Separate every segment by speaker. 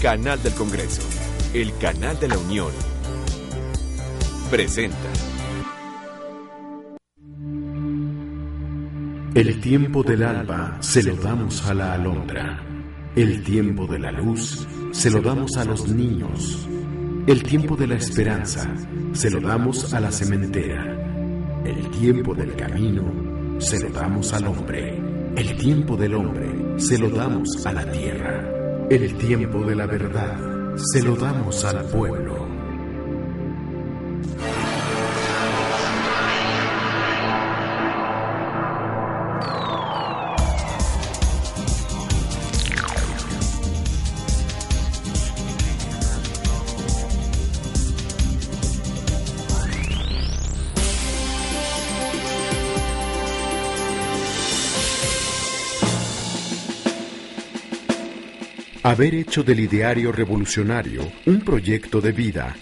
Speaker 1: Canal del Congreso, el canal de la Unión. Presenta.
Speaker 2: El tiempo del alba se lo damos a la alondra. El tiempo de la luz se lo damos a los niños. El tiempo de la esperanza se lo damos a la cementera. El tiempo del camino se lo damos al hombre. El tiempo del hombre se lo damos a la tierra. El tiempo de la verdad se lo damos al pueblo. Haber hecho del ideario revolucionario un proyecto de vida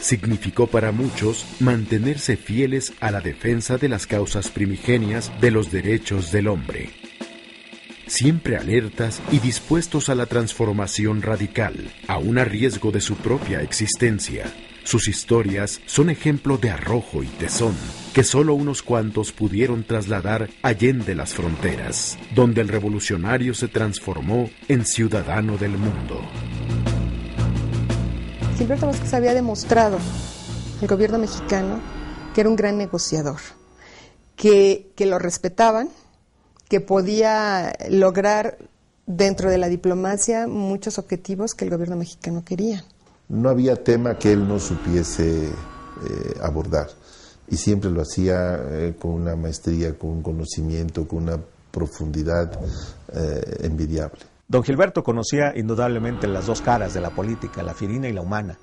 Speaker 2: significó para muchos mantenerse fieles a la defensa de las causas primigenias de los derechos del hombre. Siempre alertas y dispuestos a la transformación radical, aún a riesgo de su propia existencia. Sus historias son ejemplo de arrojo y tesón que solo unos cuantos pudieron trasladar allende las fronteras, donde el revolucionario se transformó en ciudadano del mundo.
Speaker 3: Gilberto Vázquez había demostrado al gobierno mexicano que era un gran negociador, que, que lo respetaban, que podía lograr dentro de la diplomacia muchos objetivos que el gobierno mexicano quería.
Speaker 4: No había tema que él no supiese eh, abordar y siempre lo hacía eh, con una maestría, con un conocimiento, con una profundidad eh, envidiable.
Speaker 5: Don Gilberto conocía indudablemente las dos caras de la política, la firina y la humana,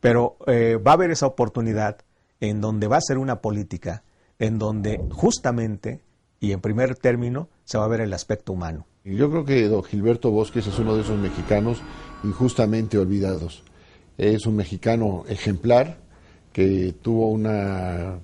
Speaker 5: pero eh, va a haber esa oportunidad en donde va a ser una política en donde justamente y en primer término se va a ver el aspecto humano.
Speaker 6: Yo creo que don Gilberto Bosques es uno de esos mexicanos injustamente olvidados. Es un mexicano ejemplar, que tuvo una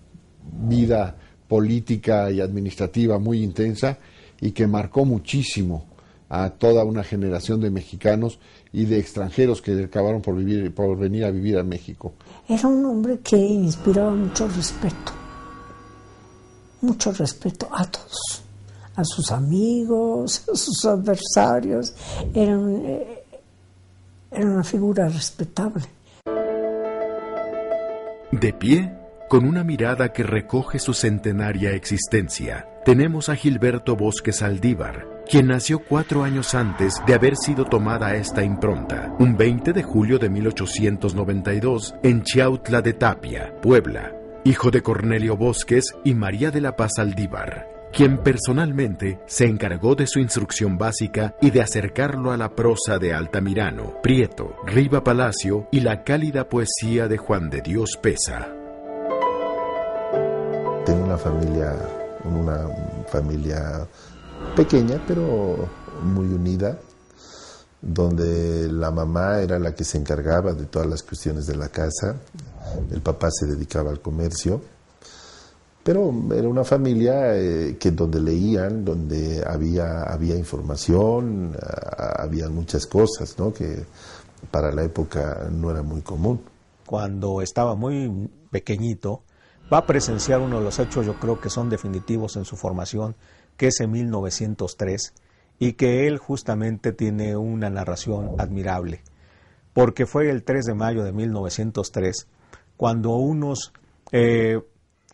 Speaker 6: vida política y administrativa muy intensa y que marcó muchísimo a toda una generación de mexicanos y de extranjeros que acabaron por vivir por venir a vivir a México.
Speaker 7: Era un hombre que inspiraba mucho respeto. Mucho respeto a todos, a sus amigos, a sus adversarios. Era, eh, era una figura respetable.
Speaker 2: De pie, con una mirada que recoge su centenaria existencia, tenemos a Gilberto Bosques Aldívar, quien nació cuatro años antes de haber sido tomada esta impronta, un 20 de julio de 1892, en Chiautla de Tapia, Puebla, hijo de Cornelio Bosques y María de la Paz Aldívar quien personalmente se encargó de su instrucción básica y de acercarlo a la prosa de Altamirano, Prieto, Riva Palacio y la cálida poesía de Juan de Dios Pesa.
Speaker 4: Tengo una familia, una familia pequeña pero muy unida, donde la mamá era la que se encargaba de todas las cuestiones de la casa, el papá se dedicaba al comercio pero era una familia eh, que donde leían, donde había, había información, había muchas cosas, ¿no? Que para la época no era muy común.
Speaker 5: Cuando estaba muy pequeñito, va a presenciar uno de los hechos, yo creo que son definitivos en su formación, que es en 1903, y que él justamente tiene una narración admirable, porque fue el 3 de mayo de 1903, cuando unos eh,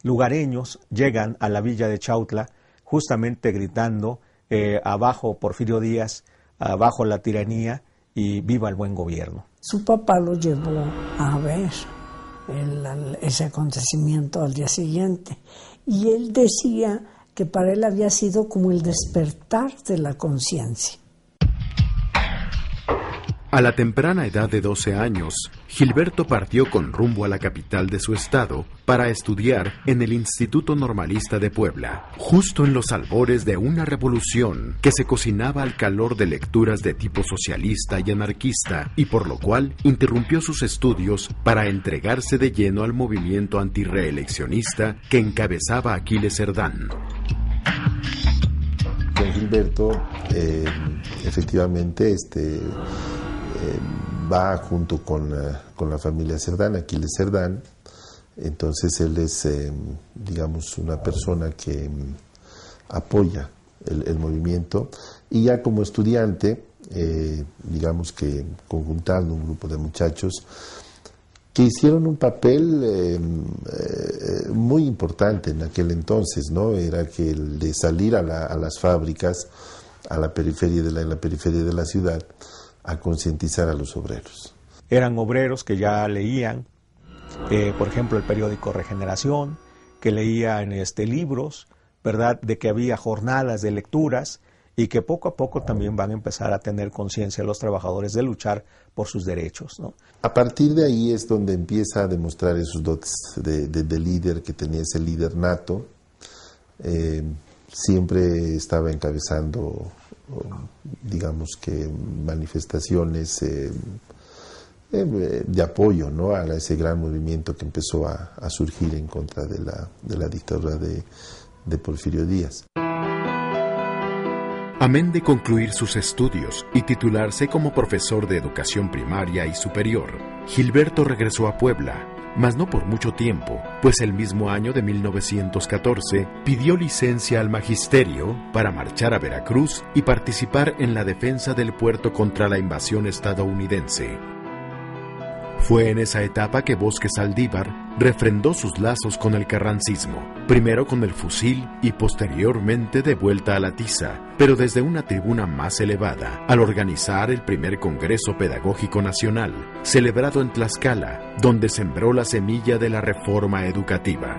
Speaker 5: lugareños llegan a la villa de Chautla justamente gritando eh, abajo Porfirio Díaz, abajo la tiranía y viva el buen gobierno.
Speaker 7: Su papá lo llevó a ver ese acontecimiento al día siguiente y él decía que para él había sido como el despertar de la conciencia.
Speaker 2: A la temprana edad de 12 años, Gilberto partió con rumbo a la capital de su estado para estudiar en el Instituto Normalista de Puebla, justo en los albores de una revolución que se cocinaba al calor de lecturas de tipo socialista y anarquista, y por lo cual interrumpió sus estudios para entregarse de lleno al movimiento antireeleccionista que encabezaba Aquiles Cerdán.
Speaker 4: Con Gilberto, eh, efectivamente, este va junto con, con, la familia Cerdán, Aquiles Cerdán. Entonces él es, digamos, una persona que mm, apoya el, movimiento y ya como estudiante, digamos que conjuntando un grupo de muchachos, que hicieron un papel eh, eh, muy importante en aquel entonces, ¿no? Era que el de salir a, las fábricas, a la periferia de la, la periferia de la ciudad, a concientizar a los obreros.
Speaker 5: Eran obreros que ya leían, eh, por ejemplo, el periódico Regeneración, que leían este, libros, ¿verdad? De que había jornadas de lecturas y que poco a poco también van a empezar a tener conciencia los trabajadores de luchar por sus derechos. ¿no?
Speaker 4: A partir de ahí es donde empieza a demostrar esos dotes de, líder que tenía ese líder nato. Eh, siempre estaba encabezando, digamos que, manifestaciones eh, eh, de apoyo ¿no? a ese gran movimiento que empezó a, surgir en contra de la, de la dictadura de, de Porfirio Díaz.
Speaker 2: Amén de concluir sus estudios y titularse como profesor de educación primaria y superior, Gilberto regresó a Puebla, mas no por mucho tiempo, pues el mismo año de 1914 pidió licencia al magisterio para marchar a Veracruz y participar en la defensa del puerto contra la invasión estadounidense. Fue en esa etapa que Bosque Saldívar refrendó sus lazos con el carrancismo, primero con el fusil y posteriormente de vuelta a la tiza, pero desde una tribuna más elevada, al organizar el primer Congreso Pedagógico Nacional, celebrado en Tlaxcala, donde sembró la semilla de la reforma educativa.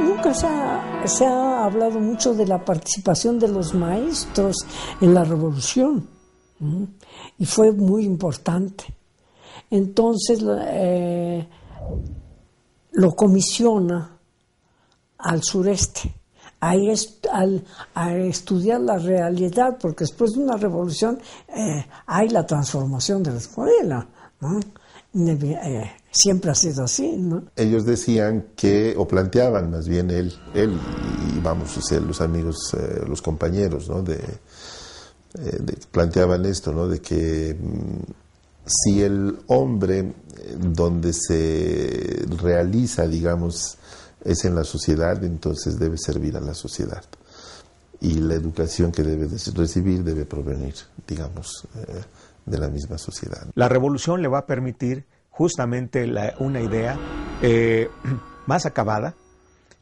Speaker 7: Nunca se ha, se ha hablado mucho de la participación de los maestros en la revolución y fue muy importante. Entonces eh, lo comisiona al sureste a, a estudiar la realidad, porque después de una revolución eh, hay la transformación de la escuela. Eh, siempre ha sido así.
Speaker 4: Ellos decían que, o planteaban más bien él, él y vamos, a ser los amigos, los compañeros. De, eh, planteaban esto, ¿no? de que mm, si el hombre eh, donde se realiza, digamos, es en la sociedad, entonces debe servir a la sociedad. Y la educación que debe recibir debe provenir, digamos, eh, de la misma sociedad.
Speaker 5: La revolución le va a permitir justamente una idea más acabada,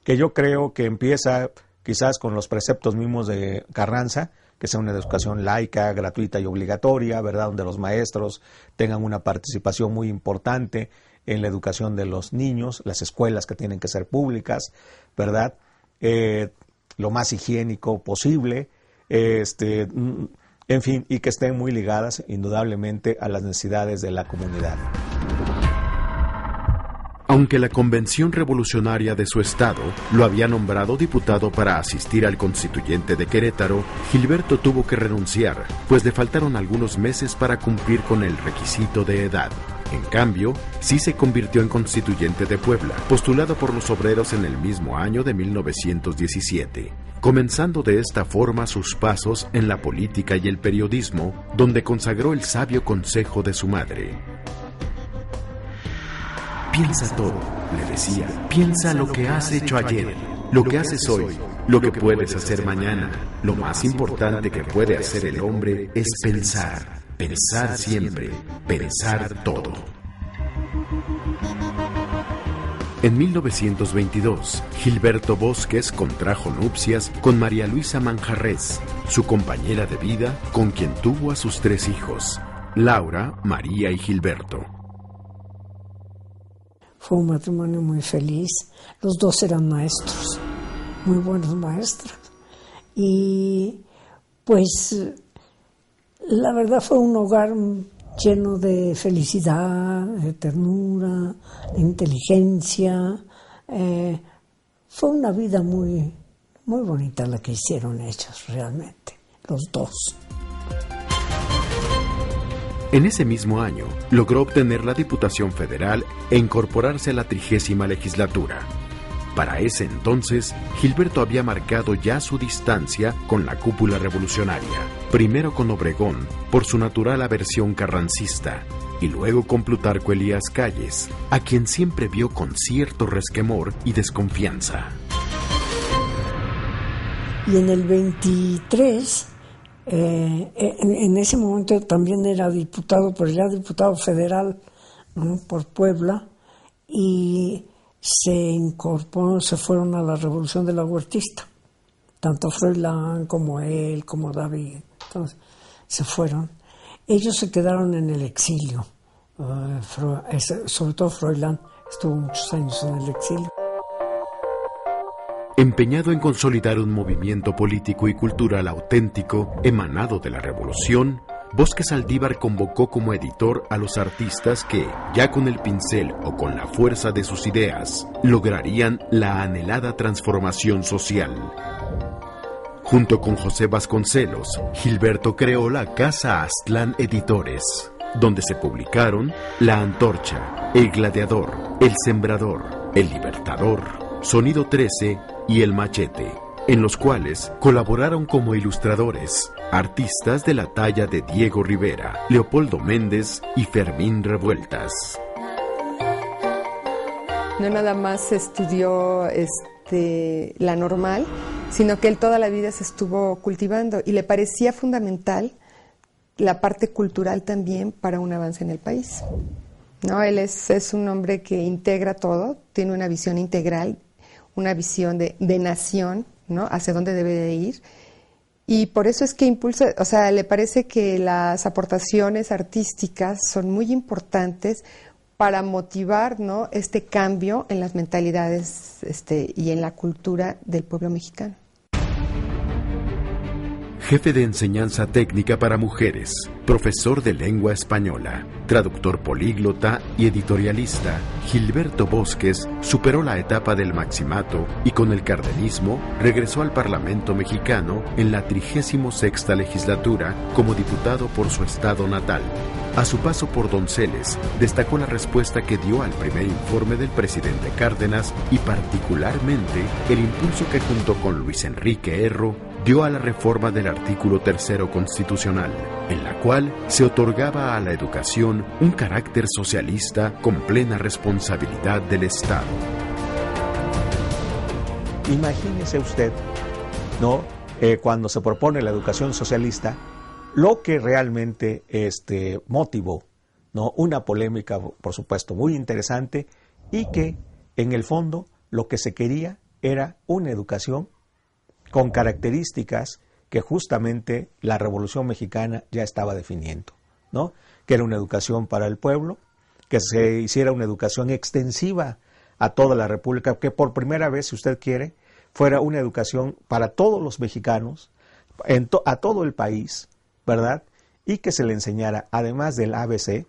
Speaker 5: que yo creo que empieza quizás con los preceptos mismos de Carranza, que sea una educación laica, gratuita y obligatoria, ¿verdad? Donde los maestros tengan una participación muy importante en la educación de los niños, las escuelas que tienen que ser públicas, ¿verdad? Eh, lo más higiénico posible, este, mm, en fin, y que estén muy ligadas indudablemente a las necesidades de la comunidad.
Speaker 2: Aunque la Convención Revolucionaria de su estado lo había nombrado diputado para asistir al constituyente de Querétaro, Gilberto tuvo que renunciar, pues le faltaron algunos meses para cumplir con el requisito de edad. En cambio, sí se convirtió en constituyente de Puebla, postulado por los obreros en el mismo año de 1917, comenzando de esta forma sus pasos en la política y el periodismo, donde consagró el sabio consejo de su madre. Piensa todo, le decía. Piensa lo que has hecho ayer, lo que haces hoy, lo que puedes hacer mañana. Lo más importante que puede hacer el hombre es pensar, pensar siempre, pensar todo. En 1922, Gilberto Bosques contrajo nupcias con María Luisa Manjarres, su compañera de vida, con quien tuvo a sus tres hijos, Laura, María y Gilberto.
Speaker 7: Fue un matrimonio muy feliz. Los dos eran maestros, muy buenos maestros. Y pues la verdad fue un hogar lleno de felicidad, de ternura, de inteligencia. Eh, fue una vida muy, muy bonita la que hicieron ellos realmente, los dos.
Speaker 2: En ese mismo año, logró obtener la Diputación Federal e incorporarse a la trigésima legislatura. Para ese entonces, Gilberto había marcado ya su distancia con la cúpula revolucionaria, primero con Obregón por su natural aversión carrancista y luego con Plutarco Elías Calles, a quien siempre vio con cierto resquemor y desconfianza.
Speaker 7: Y en el 23, eh, en, ese momento también era diputado, pero ya diputado federal por Puebla, y se incorporó, se fueron a la revolución de la huertista. Tanto Froilán como él, como David, entonces, se fueron. Ellos se quedaron en el exilio. Uh, sobre todo Froilán estuvo muchos años en el exilio.
Speaker 2: Empeñado en consolidar un movimiento político y cultural auténtico emanado de la revolución, Bosque Saldívar convocó como editor a los artistas que, ya con el pincel o con la fuerza de sus ideas, lograrían la anhelada transformación social. Junto con José Vasconcelos, Gilberto creó la Casa Aztlán Editores, donde se publicaron La Antorcha, El Gladiador, El Sembrador, El Libertador, Sonido 13 y El Machete, en los cuales colaboraron como ilustradores artistas de la talla de Diego Rivera, Leopoldo Méndez y Fermín Revueltas.
Speaker 3: No nada más estudió este, la normal, sino que él toda la vida se estuvo cultivando y le parecía fundamental la parte cultural también para un avance en el país. No, él es, es un hombre que integra todo, tiene una visión integral, una visión de, de nación, ¿no? Hacia dónde debe de ir y por eso es que impulsa, o sea, le parece que las aportaciones artísticas son muy importantes para motivar ¿no? este cambio en las mentalidades este, y en la cultura del pueblo mexicano
Speaker 2: jefe de enseñanza técnica para mujeres, profesor de lengua española, traductor políglota y editorialista, Gilberto Bosques superó la etapa del maximato y con el cardenismo regresó al Parlamento mexicano en la 36 legislatura como diputado por su estado natal. A su paso por Donceles, destacó la respuesta que dio al primer informe del presidente Cárdenas y particularmente el impulso que junto con Luis Enrique Erro dio a la reforma del artículo tercero constitucional, en la cual se otorgaba a la educación un carácter socialista con plena responsabilidad del Estado.
Speaker 5: Imagínese usted, ¿no? Eh, cuando se propone la educación socialista, lo que realmente este, motivó ¿no? una polémica, por supuesto, muy interesante y que en el fondo lo que se quería era una educación con características que justamente la Revolución Mexicana ya estaba definiendo, ¿no? Que era una educación para el pueblo, que se hiciera una educación extensiva a toda la República, que por primera vez, si usted quiere, fuera una educación para todos los mexicanos, a todo el país, ¿verdad? Y que se le enseñara, además del ABC,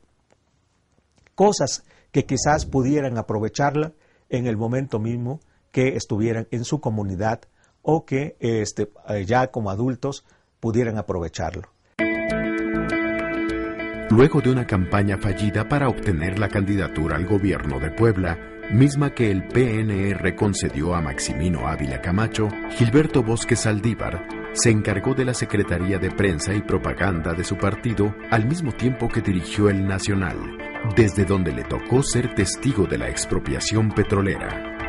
Speaker 5: cosas que quizás pudieran aprovecharla en el momento mismo que estuvieran en su comunidad o que este, eh, ya como adultos pudieran aprovecharlo.
Speaker 2: Luego de una campaña fallida para obtener la candidatura al gobierno de Puebla, misma que el PNR concedió a Maximino Ávila Camacho, Gilberto Bosque Saldívar se encargó de la Secretaría de Prensa y Propaganda de su partido al mismo tiempo que dirigió el Nacional, desde donde le tocó ser testigo de la expropiación petrolera.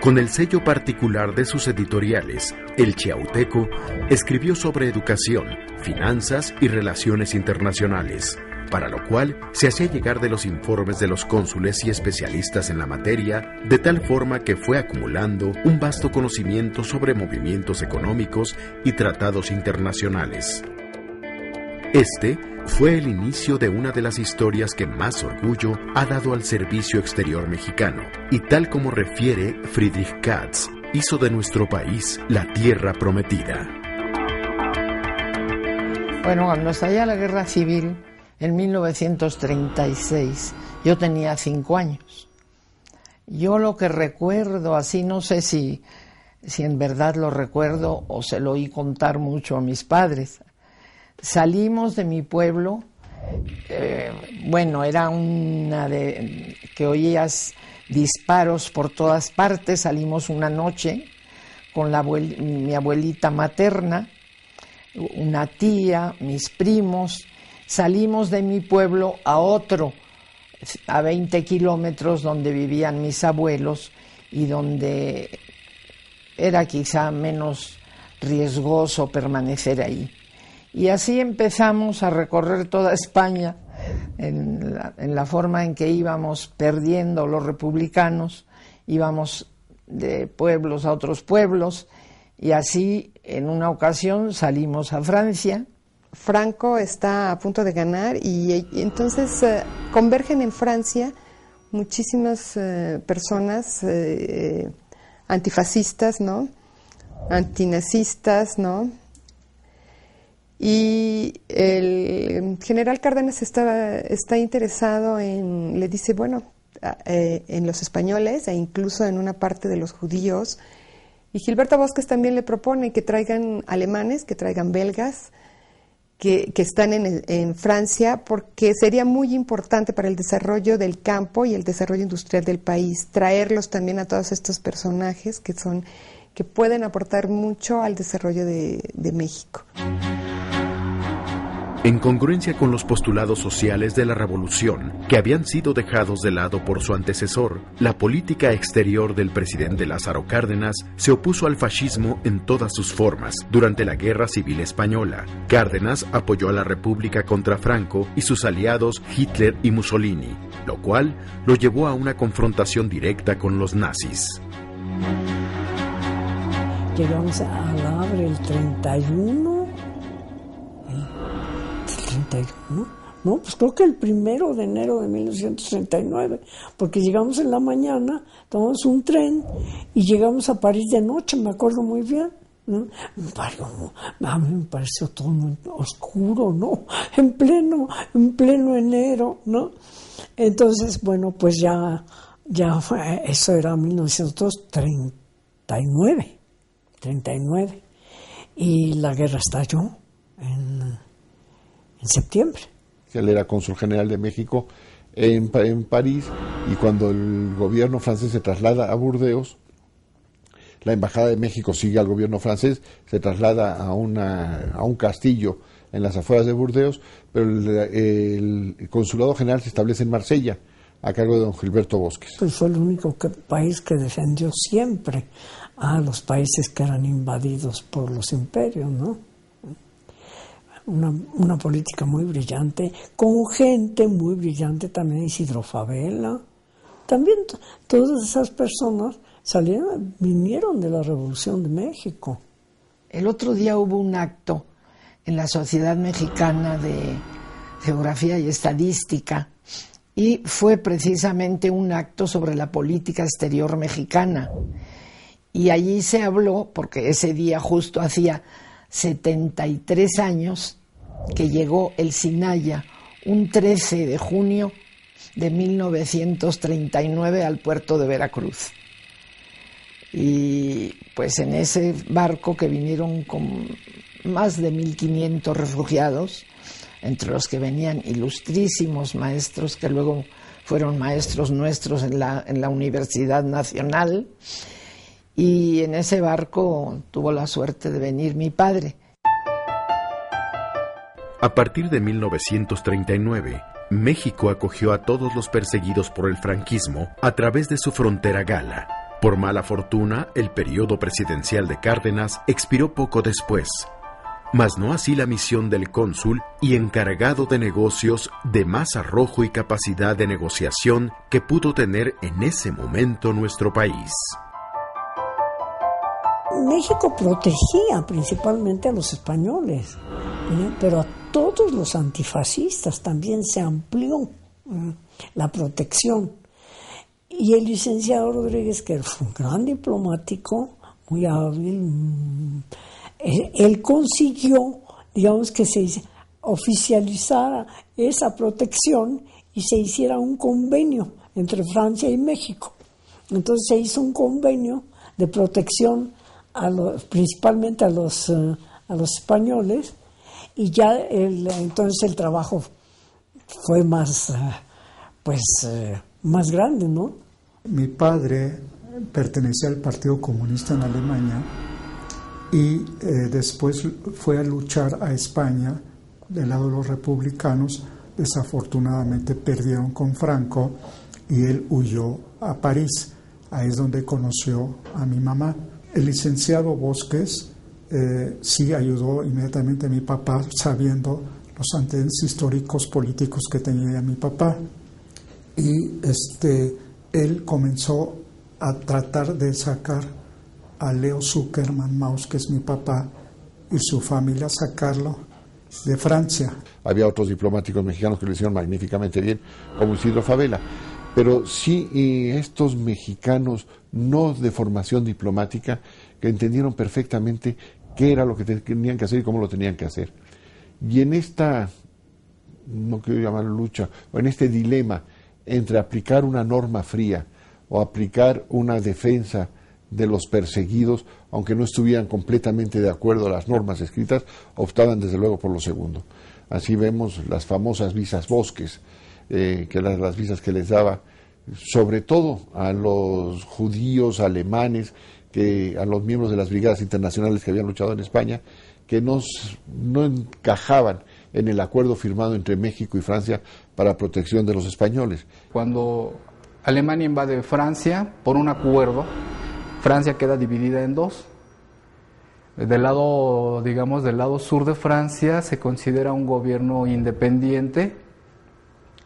Speaker 2: Con el sello particular de sus editoriales, El Chiauteco escribió sobre educación, finanzas y relaciones internacionales, para lo cual se hacía llegar de los informes de los cónsules y especialistas en la materia, de tal forma que fue acumulando un vasto conocimiento sobre movimientos económicos y tratados internacionales. Este fue el inicio de una de las historias que más orgullo ha dado al servicio exterior mexicano, y tal como refiere Friedrich Katz, hizo de nuestro país la tierra prometida.
Speaker 8: Bueno, cuando estalló la guerra civil, en 1936, yo tenía cinco años. Yo lo que recuerdo, así no sé si, si en verdad lo recuerdo o se lo oí contar mucho a mis padres, salimos de mi pueblo, eh, bueno, era una de que oías disparos por todas partes. Salimos una noche con mi abuelita materna, una tía, mis primos. Salimos de mi pueblo a otro, a 20 kilómetros donde vivían mis abuelos y donde era quizá menos riesgoso permanecer ahí. Y así empezamos a recorrer toda España en la, forma en que íbamos perdiendo los republicanos, íbamos de pueblos a otros pueblos y así en una ocasión salimos a Francia.
Speaker 3: Franco está a punto de ganar y, entonces eh, convergen en Francia muchísimas eh, personas eh, antifascistas, ¿no? Antinazistas, ¿no? Y el general Cárdenas está, interesado en, le dice, bueno, eh, en los españoles e incluso en una parte de los judíos. Y Gilberto Bosques también le propone que traigan alemanes, que traigan belgas, que, están en, Francia, porque sería muy importante para el desarrollo del campo y el desarrollo industrial del país, traerlos también a todos estos personajes que son que pueden aportar mucho al desarrollo de, de México.
Speaker 2: En congruencia con los postulados sociales de la revolución, que habían sido dejados de lado por su antecesor, la política exterior del presidente Lázaro Cárdenas se opuso al fascismo en todas sus formas durante la Guerra Civil Española. Cárdenas apoyó a la República contra Franco y sus aliados Hitler y Mussolini, lo cual lo llevó a una confrontación directa con los nazis.
Speaker 7: Llegamos a el 31 ¿no? pues creo que el primero de enero de 1939, porque llegamos en la mañana, tomamos un tren y llegamos a París de noche, me acuerdo muy bien. ¿no? A mí me pareció todo muy oscuro, ¿no? En pleno, en pleno enero, ¿no? Entonces, bueno, pues ya, ya fue, eso era 1939, 39, y la guerra estalló en en septiembre.
Speaker 6: Él era cónsul general de México en, en París y cuando el gobierno francés se traslada a Burdeos, la Embajada de México sigue al gobierno francés, se traslada a, una, a un castillo en las afueras de Burdeos, pero el, consulado general se establece en Marsella, a cargo de don Gilberto Bosques.
Speaker 7: Pues fue el único país que defendió siempre a los países que eran invadidos por los imperios, ¿no? Una, política muy brillante, con gente muy brillante también, Isidro Favela. También todas esas personas salieron, vinieron de la Revolución de México.
Speaker 8: El otro día hubo un acto en la Sociedad Mexicana de Geografía y Estadística y fue precisamente un acto sobre la política exterior mexicana. Y allí se habló, porque ese día justo hacía 73 años que llegó el Sinaya un 13 de junio de 1939 al puerto de Veracruz. Y pues en ese barco que vinieron con más de 1.500 refugiados, entre los que venían ilustrísimos maestros que luego fueron maestros nuestros en la, en la Universidad Nacional, y en ese barco tuvo la suerte de venir mi padre
Speaker 2: a partir de 1939, México acogió a todos los perseguidos por el franquismo a través de su frontera gala. Por mala fortuna, el periodo presidencial de Cárdenas expiró poco después, mas no así la misión del cónsul y encargado de negocios de más arrojo y capacidad de negociación que pudo tener en ese momento nuestro país.
Speaker 7: México protegía principalmente a los españoles, pero a todos los antifascistas también se amplió la protección. Y el licenciado Rodríguez, que fue un gran diplomático, muy hábil, mm, él, consiguió, digamos, que se oficializara esa protección y se hiciera un convenio entre Francia y México. Entonces se hizo un convenio de protección a los, principalmente a los, eh, a los españoles y ya el, entonces el trabajo fue más, eh, pues, eh, más grande, ¿no?
Speaker 9: Mi padre pertenecía al Partido Comunista en Alemania y eh, después fue a luchar a España del lado de los republicanos. Desafortunadamente perdieron con Franco y él huyó a París. Ahí es donde conoció a mi mamá. El licenciado Bosques eh, sí ayudó inmediatamente a mi papá sabiendo los antecedentes históricos políticos que tenía mi papá. Y este, él comenzó a tratar de sacar a Leo Zuckerman Maus, que es mi papá, y su familia, sacarlo de Francia.
Speaker 6: Había otros diplomáticos mexicanos que lo hicieron magníficamente bien, como Isidro Favela. Pero sí estos mexicanos no de formación diplomática que entendieron perfectamente qué era lo que tenían que hacer y cómo lo tenían que hacer. Y en esta, no quiero llamarlo lucha, o en este dilema entre aplicar una norma fría o aplicar una defensa de los perseguidos, aunque no estuvieran completamente de acuerdo a las normas escritas, optaban desde luego por lo segundo. Así vemos las famosas visas bosques, eh, que las visas que les daba sobre todo a los judíos alemanes, que, a los miembros de las brigadas internacionales que habían luchado en España, que no, no encajaban en el acuerdo firmado entre México y Francia para protección de los españoles.
Speaker 10: Cuando Alemania invade Francia por un acuerdo, Francia queda dividida en dos. Del lado, digamos, del lado sur de Francia se considera un gobierno independiente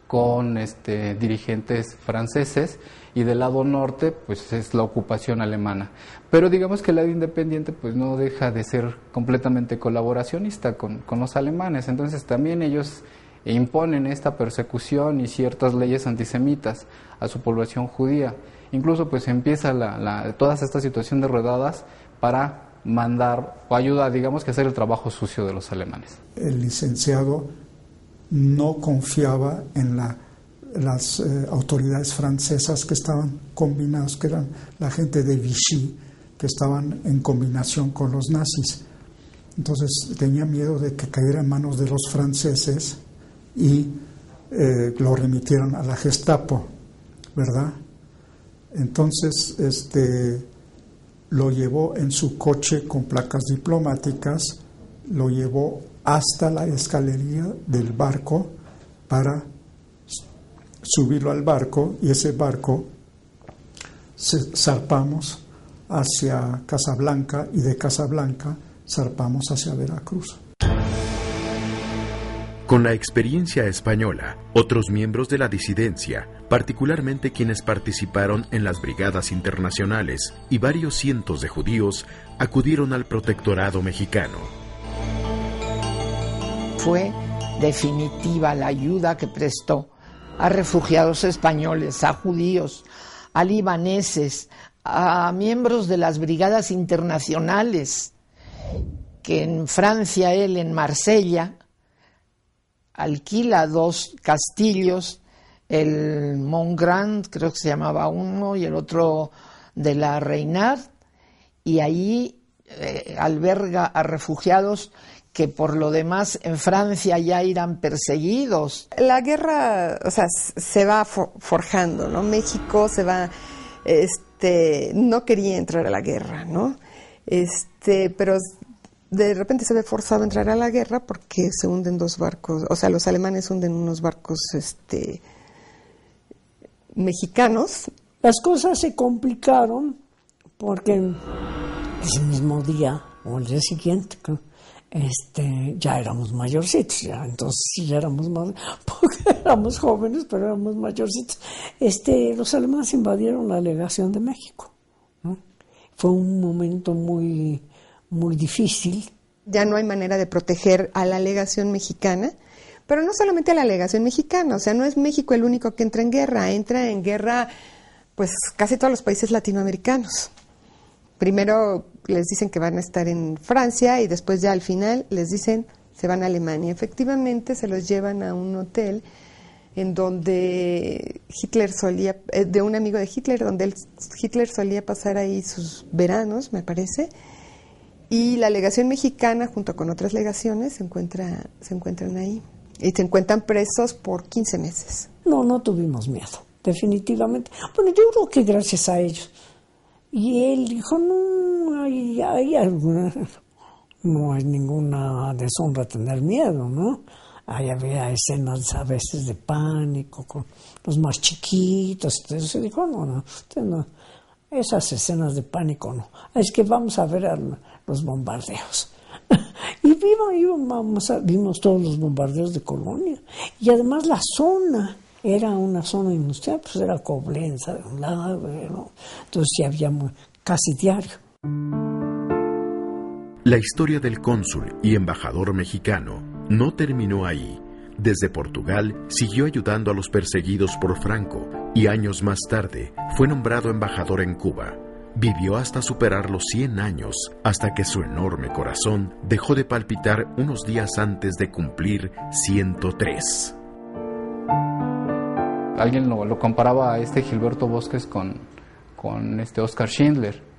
Speaker 10: con este, dirigentes franceses y del lado norte pues es la ocupación alemana. Pero digamos que el lado independiente pues no deja de ser completamente colaboracionista con, los alemanes, entonces también ellos imponen esta persecución y ciertas leyes antisemitas a su población judía. Incluso pues empieza la, toda esta situación de ruedadas para mandar o ayuda, digamos que hacer el trabajo sucio de los alemanes.
Speaker 9: El licenciado no confiaba en las eh, autoridades francesas que estaban combinadas, que eran la gente de Vichy, que estaban en combinación con los nazis. Entonces tenía miedo de que cayera en manos de los franceses y eh, lo remitieran a la Gestapo, ¿verdad? Entonces, este, lo llevó en su coche con placas diplomáticas, lo llevó hasta la escalería del barco para subirlo al barco y ese barco zarpamos hacia Casablanca y de Casablanca zarpamos hacia Veracruz.
Speaker 2: Con la experiencia española, otros miembros de la disidencia, particularmente quienes participaron en las brigadas internacionales y varios cientos de judíos, acudieron al protectorado mexicano
Speaker 8: fue definitiva la ayuda que prestó a refugiados españoles, a judíos, a libaneses, a miembros de las brigadas internacionales, que en Francia él, en Marsella, alquila dos castillos, el Montgrand, creo que se llamaba uno, y el otro de la Reynard, y allí eh, alberga a refugiados que por lo demás en Francia ya irán perseguidos.
Speaker 3: La guerra, o sea, se va forjando, ¿no? México se va, este, no quería entrar a la guerra, ¿no? Este, pero de repente se ve forzado a entrar a la guerra porque se hunden dos barcos, o sea, los alemanes hunden unos barcos, este, mexicanos.
Speaker 7: Las cosas se complicaron porque ese mismo día o el día siguiente, este, ya éramos mayorcitos, ya entonces ya éramos más, porque éramos jóvenes, pero éramos mayorcitos. Este, los alemanes invadieron la legación de México. Fue un momento muy, muy difícil.
Speaker 3: Ya no hay manera de proteger a la legación mexicana, pero no solamente a la legación mexicana, o sea, no es México el único que entra en guerra, entra en guerra pues casi todos los países latinoamericanos. Primero les dicen que van a estar en Francia y después ya al final les dicen se van a Alemania. Efectivamente se los llevan a un hotel en donde Hitler solía, eh, de un amigo de Hitler, donde Hitler solía pasar ahí sus veranos, me parece, y la legación mexicana junto con otras legaciones se, se encuentran ahí y se encuentran presos por 15 meses.
Speaker 7: No, no tuvimos miedo. definitivamente. Bueno, yo creo que gracias a ellos. Y él dijo, no, hay, hay alguna, no hay ninguna deshonra tener miedo, ¿no? Ahí había escenas a veces de pánico con los más chiquitos. Entonces se dijo, no, no, no, esas escenas de pánico no. Es que vamos a ver los bombardeos. y vimos, vimos todos los bombardeos de Colonia. Y además la zona era una zona industrial, pues era Coblenza de un lado, entonces ya había casi diario.
Speaker 2: La historia del cónsul y embajador mexicano no terminó ahí. Desde Portugal siguió ayudando a los perseguidos por Franco y años más tarde fue nombrado embajador en Cuba. Vivió hasta superar los 100 años, hasta que su enorme corazón dejó de palpitar unos días antes de cumplir 103.
Speaker 10: Alguien lo, comparaba a este Gilberto Bosques con, con este Oscar Schindler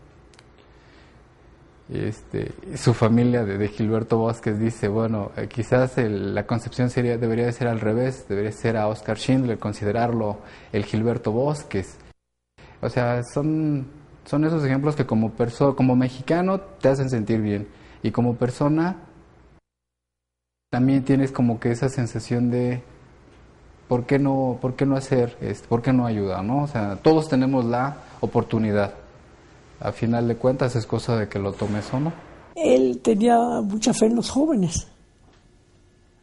Speaker 10: este, su familia de, Gilberto Vázquez dice, bueno, eh, quizás la concepción sería, debería de ser al revés, debería ser a Oscar Schindler, considerarlo el Gilberto Vázquez. O sea, son, son esos ejemplos que como, persona como mexicano te hacen sentir bien y como persona también tienes como que esa sensación de ¿por qué no, por qué no hacer, esto? por qué no ayudar? ¿no? O sea, todos tenemos la oportunidad a final de cuentas es cosa de que lo tomes o no.
Speaker 7: Él tenía mucha fe en los jóvenes.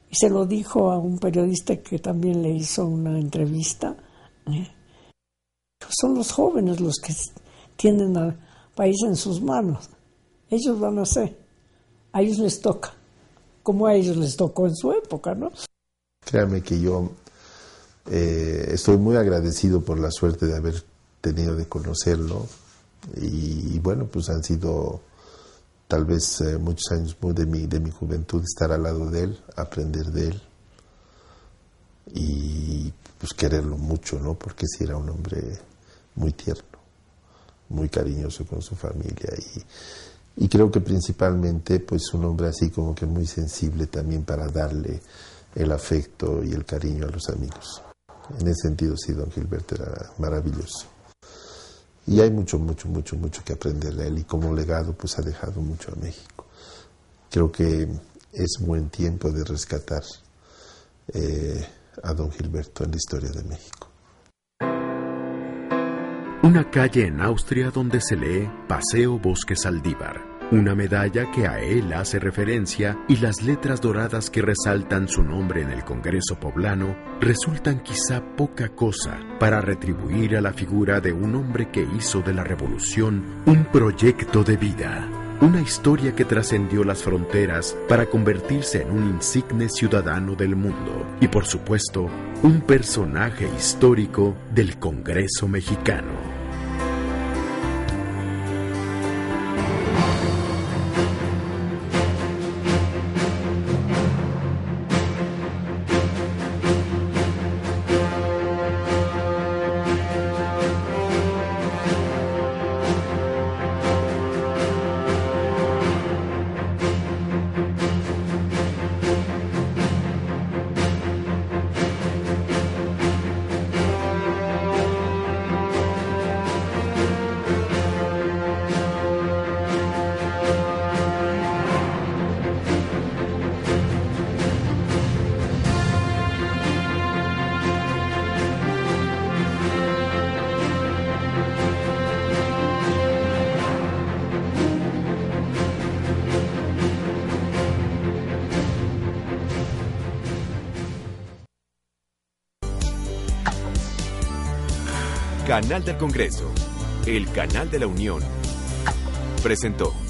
Speaker 7: Y se lo dijo a un periodista que también le hizo una entrevista. ¿eh? Son los jóvenes los que tienen al país en sus manos. Ellos van a ser. A ellos les toca. Como a ellos les tocó en su época, ¿no?
Speaker 4: Créame que yo eh, estoy muy agradecido por la suerte de haber tenido de conocerlo y, bueno, pues han sido tal vez eh, muchos años de mi, de mi juventud estar al lado de él, aprender de él y pues quererlo mucho, ¿no? Porque sí era un hombre muy tierno, muy cariñoso con su familia y, y creo que principalmente pues un hombre así como que muy sensible también para darle el afecto y el cariño a los amigos. En ese sentido sí, don Gilberto era maravilloso. Y hay mucho, mucho, mucho, mucho que aprender de él y como legado pues ha dejado mucho a México. Creo que es buen tiempo de rescatar eh, a don Gilberto en la historia de México.
Speaker 2: Una calle en Austria donde se lee Paseo Bosque Saldívar una medalla que a él hace referencia y las letras doradas que resaltan su nombre en el Congreso poblano resultan quizá poca cosa para retribuir a la figura de un hombre que hizo de la revolución un proyecto de vida, una historia que trascendió las fronteras para convertirse en un insigne ciudadano del mundo y por supuesto un personaje histórico del Congreso mexicano.
Speaker 1: Canal del Congreso, el canal de la Unión, presentó.